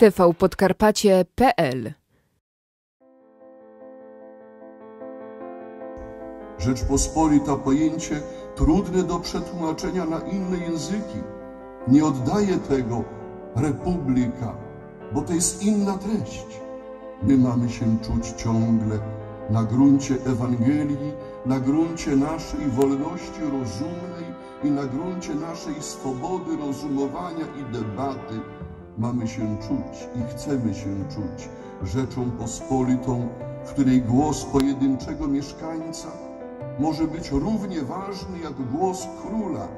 tvpodkarpacie.pl Rzeczpospolita pojęcie trudne do przetłumaczenia na inne języki. Nie oddaje tego republika, bo to jest inna treść. My mamy się czuć ciągle na gruncie Ewangelii, na gruncie naszej wolności rozumnej i na gruncie naszej swobody rozumowania i debaty. Mamy się czuć i chcemy się czuć rzeczą pospolitą, w której głos pojedynczego mieszkańca może być równie ważny jak głos króla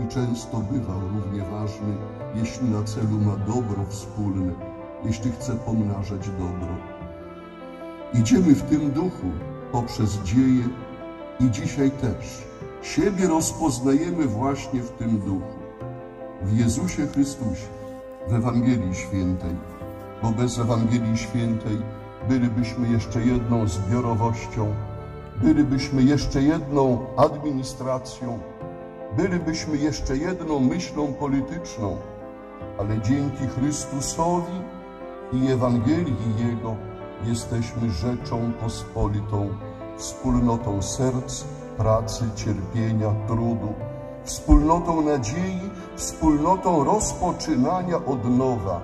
i często bywał równie ważny, jeśli na celu ma dobro wspólne, jeśli chce pomnażać dobro. Idziemy w tym duchu poprzez dzieje i dzisiaj też siebie rozpoznajemy właśnie w tym duchu, w Jezusie Chrystusie, w Ewangelii Świętej, bo bez Ewangelii Świętej bylibyśmy jeszcze jedną zbiorowością, bylibyśmy jeszcze jedną administracją, bylibyśmy jeszcze jedną myślą polityczną, ale dzięki Chrystusowi i Ewangelii Jego jesteśmy rzeczą pospolitą, wspólnotą serc, pracy, cierpienia, trudu, wspólnotą nadziei, wspólnotą rozpoczynania od nowa.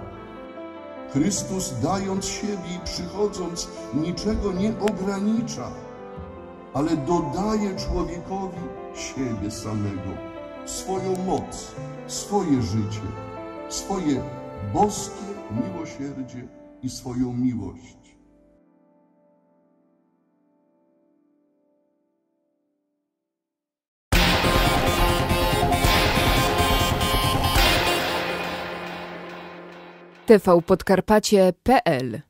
Chrystus dając siebie i przychodząc niczego nie ogranicza, ale dodaje człowiekowi siebie samego, swoją moc, swoje życie, swoje boskie miłosierdzie i swoją miłość. tvpodkarpacie.pl